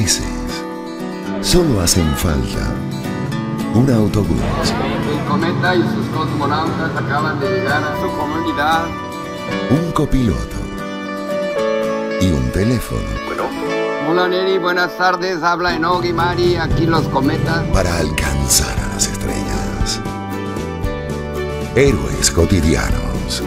veces solo hacen falta un autobús, El cometa y sus cosmonautas acaban de llegar a su comunidad. un copiloto y un teléfono Hola Neri, buenas tardes. Habla Enogi Mari, aquí los cometas. para alcanzar a las estrellas. Héroes cotidianos